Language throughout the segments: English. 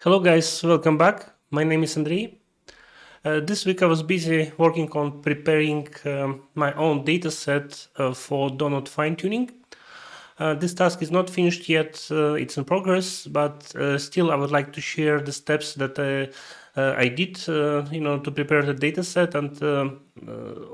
Hello guys, welcome back. My name is Andrej. Uh, this week I was busy working on preparing um, my own dataset uh, for Donut fine-tuning. Uh, this task is not finished yet, uh, it's in progress, but uh, still I would like to share the steps that I, uh, I did you know, to prepare the dataset and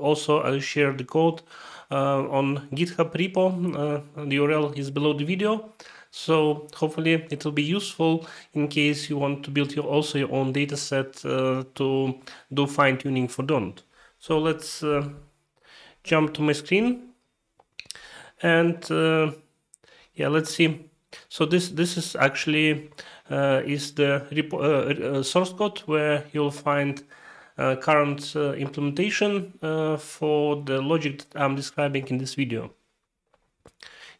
also I'll share the code on GitHub repo. the URL is below the video. So hopefully it will be useful in case you want to build your also your own data set uh, to do fine tuning for Donut. So let's uh, jump to my screen and uh, yeah, let's see. So this this is actually uh, is the uh, uh, source code where you'll find current implementation for the logic that I'm describing in this video.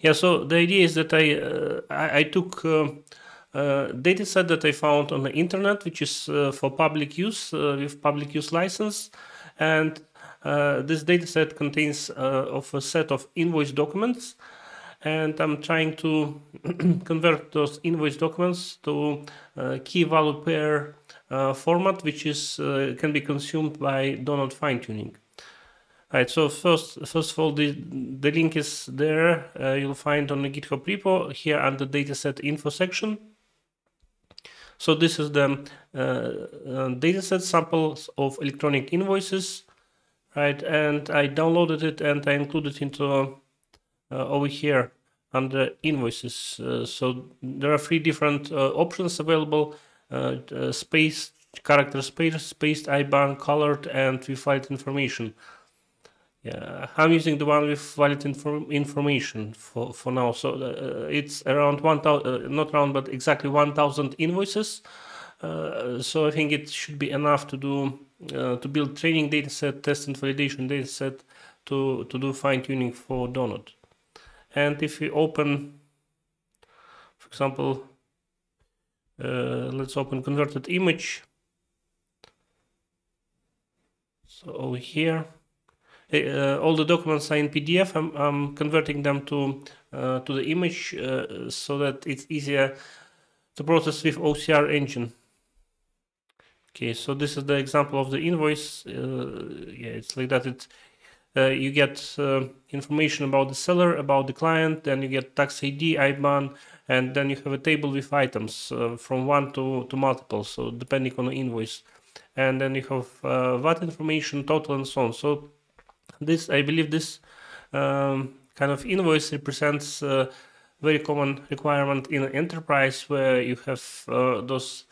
Yeah, so the idea is that I uh, I, I, took uh, a data set that I found on the internet, which is uh, for public use uh, with public use license, and uh, this data set contains uh, of a set of invoice documents, and I'm trying to convert those invoice documents to key value pair format, which is can be consumed by Donut fine tuning. Right, so first, first of all, the, the link is there. Uh, you'll find on the GitHub repo here under dataset info section. So this is the uh, uh, dataset samples of electronic invoices, right? And I downloaded it and I included into uh, over here under invoices. Uh, so there are three different uh, options available: space, character space, spaced IBAN, colored, and file information. Yeah, I'm using the one with valid inform information for, for now. So uh, it's around 1,000, uh, not around, but exactly 1,000 invoices. Uh, so I think it should be enough to do uh, to build training dataset, test and validation dataset to to do fine tuning for Donut. And if we open, for example, uh, let's open converted image. So over here uh, all the documents are in PDF. I'm, I'm converting them to uh, to the image uh, so that it's easier to process with OCR engine. Okay, so this is the example of the invoice. Uh, yeah, it's like that. It uh, you get uh, information about the seller, about the client, then you get tax ID, IBAN, and then you have a table with items from one to to multiple. So depending on the invoice, and then you have VAT information, total, and so on. So this, I believe this um, kind of invoice represents a very common requirement in an enterprise where you have uh, those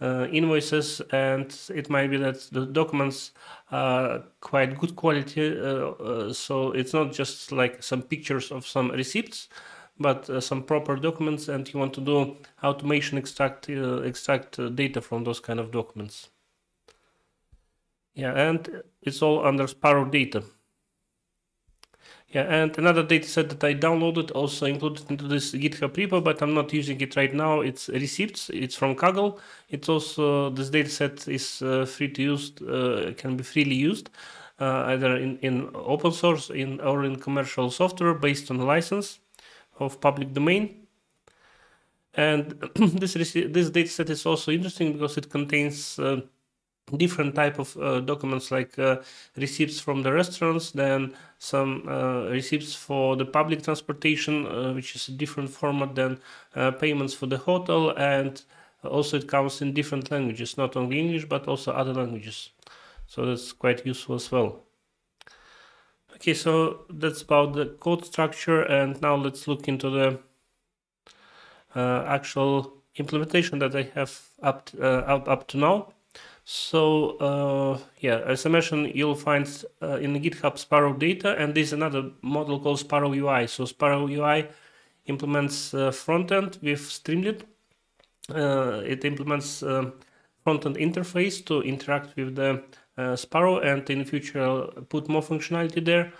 uh, invoices and it might be that the documents are quite good quality uh, uh so it's not just like some pictures of some receipts but uh, some proper documents and you want to do automation extract uh, extract data from those kind of documents. Yeah and it's all under sparrow data yeah, and another dataset that I downloaded also included into this GitHub repo, but I'm not using it right now. It's receipts. It's from Kaggle. It's also this dataset is uh, free to use, uh, can be freely used, uh, either in, in open source in or in commercial software based on license of public domain. And this this dataset is also interesting because it contains uh, different type of uh, documents like uh, receipts from the restaurants then some uh, receipts for the public transportation uh, which is a different format than uh, payments for the hotel and also it comes in different languages not only english but also other languages. So that's quite useful as well. Okay so that's about the code structure and now let's look into the uh, actual implementation that i have up, up, up to now so uh, yeah, as I mentioned, you'll find uh, in GitHub Sparrow data, and there's another model called Sparrow UI. So Sparrow UI implements uh, frontend with Streamlit. Uh, it implements uh, frontend interface to interact with the uh, Sparrow, and in future I'll put more functionality there.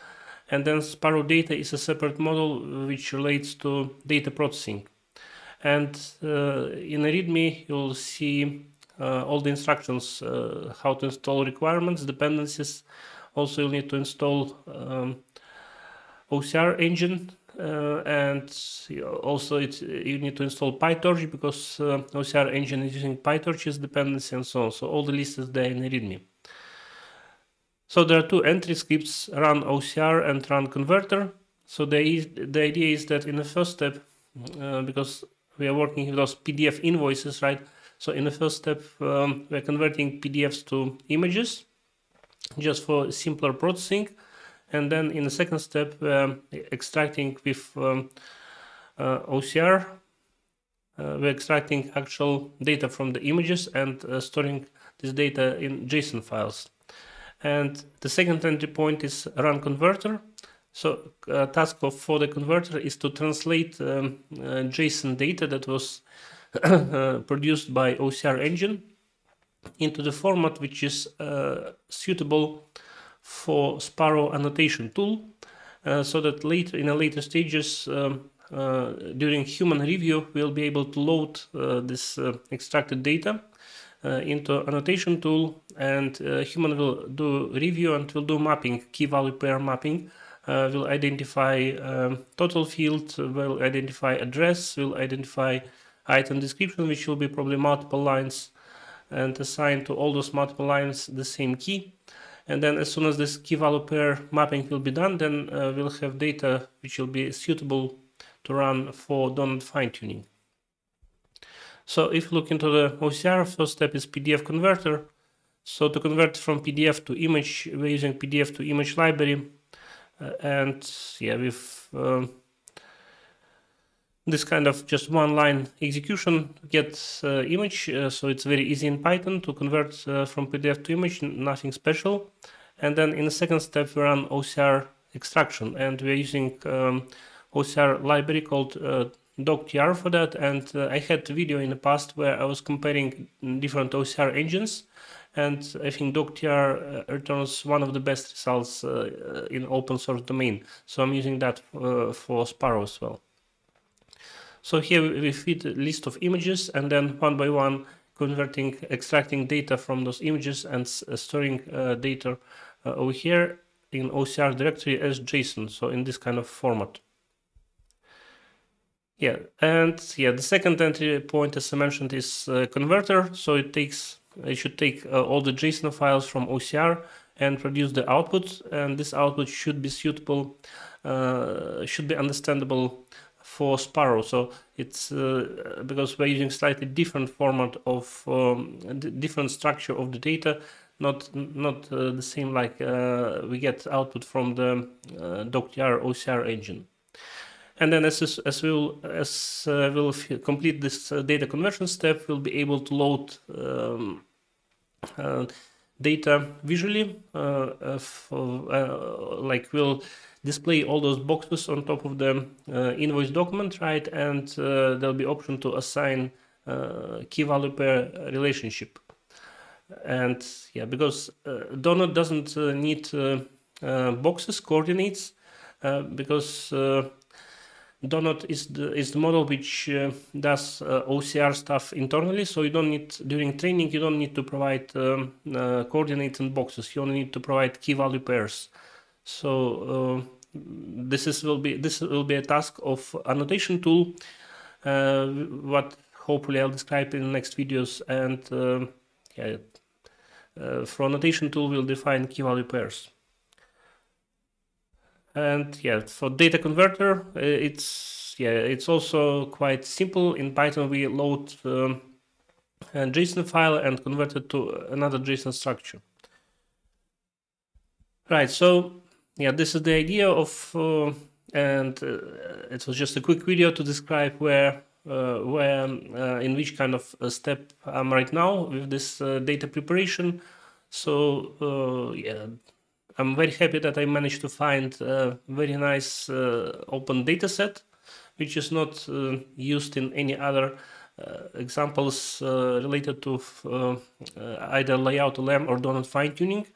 And then Sparrow data is a separate model which relates to data processing. And in a README, you'll see all the instructions, uh, how to install requirements, dependencies. Also, you'll need to install um, OCR engine uh, and also it you need to install PyTorch because uh, OCR engine is using PyTorch's dependency and so on. So all the list is there in the README. So there are two entry scripts, run OCR and run converter. So the, the idea is that in the first step, uh, because we are working with those PDF invoices, right? So in the first step, um, we're converting PDFs to images just for simpler processing. And then in the second step, um, extracting with um, uh, OCR, uh, we're extracting actual data from the images and uh, storing this data in JSON files. And the second entry point is run converter. So uh, task of, for the converter is to translate um, uh, JSON data that was produced by OCR engine into the format which is uh, suitable for Sparrow annotation tool uh, so that later in a later stages um, uh, during human review we'll be able to load uh, this uh, extracted data uh, into annotation tool and human will do review and will do mapping key value pair mapping will identify um, total field will identify address will identify item description which will be probably multiple lines and assign to all those multiple lines the same key. And then as soon as this key value pair mapping will be done, then uh, we'll have data which will be suitable to run for donut fine tuning. So if you look into the OCR, first step is PDF converter. So to convert from PDF to image, we're using PDF to image library. Uh, and yeah, we've um, this kind of just one line execution gets uh, image. Uh, so it's very easy in Python to convert uh, from PDF to image, nothing special. And then in the second step, we run OCR extraction and we're using um, OCR library called uh, doctr for that. And uh, I had a video in the past where I was comparing different OCR engines and I think doctr uh, returns one of the best results uh, in open source domain. So I'm using that uh, for Sparrow as well. So here we feed a list of images and then one by one converting, extracting data from those images and uh, storing uh, data uh, over here in OCR directory as JSON, so in this kind of format. Yeah, and yeah, the second entry point, as I mentioned, is uh, converter. So it takes, it should take uh, all the JSON files from OCR and produce the output, and this output should be suitable, uh, should be understandable for Sparrow. So it's uh, because we're using slightly different format of um, different structure of the data, not not uh, the same like uh, we get output from the uh, doctr OCR engine. And then as as we'll as uh, we'll complete this uh, data conversion step, we'll be able to load um, uh, data visually, uh, uh, for, uh, like we'll display all those boxes on top of the uh, invoice document, right? And uh, there'll be option to assign uh, key value pair relationship. And yeah, because Donut doesn't need boxes, coordinates, because Donut is the is the model which uh, does uh, OCR stuff internally. So you don't need during training you don't need to provide um, uh, coordinates and boxes. You only need to provide key value pairs. So this is will be this will be a task of annotation tool uh, what hopefully I'll describe in the next videos and uh, yeah, uh, for annotation tool we'll define key value pairs and yeah for data converter uh, it's yeah it's also quite simple in Python we load um, a JSON file and convert it to another JSON structure right so yeah, this is the idea of, uh, and uh, it was just a quick video to describe where, uh, where, uh, in which kind of step I'm right now with this uh, data preparation. So uh, yeah, I'm very happy that I managed to find a very nice open data set, which is not used in any other examples related to either layout LM or donut fine tuning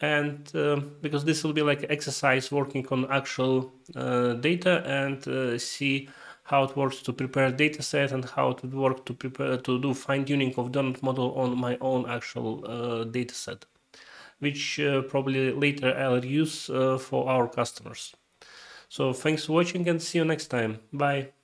and uh, because this will be like an exercise working on actual uh, data and uh, see how it works to prepare data set and how it would work to prepare to do fine tuning of donut model on my own actual uh, data set which uh, probably later I'll use uh, for our customers So thanks for watching and see you next time. Bye.